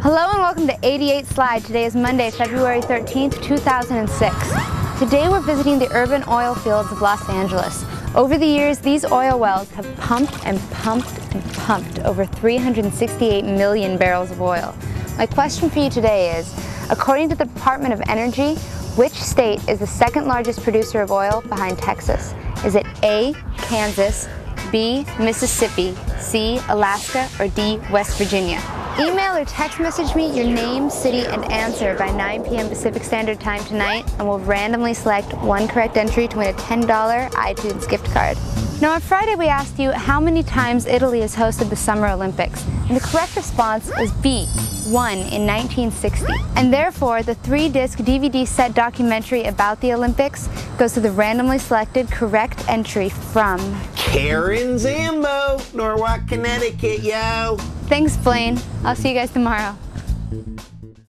Hello and welcome to 88 Slide. Today is Monday, February 13th, 2006. Today we're visiting the urban oil fields of Los Angeles. Over the years, these oil wells have pumped and pumped and pumped over 368 million barrels of oil. My question for you today is, according to the Department of Energy, which state is the second largest producer of oil behind Texas? Is it A, Kansas, B, Mississippi, C, Alaska, or D, West Virginia? Email or text message me your name, city, and answer by 9 p.m. Pacific Standard Time tonight, and we'll randomly select one correct entry to win a $10 iTunes gift card. Now on Friday we asked you how many times Italy has hosted the Summer Olympics, and the correct response is B, one in 1960. And therefore, the three-disc DVD set documentary about the Olympics goes to the randomly selected correct entry from Karen Zambo, Norwalk, Connecticut, yo. Thanks, Blaine. I'll see you guys tomorrow.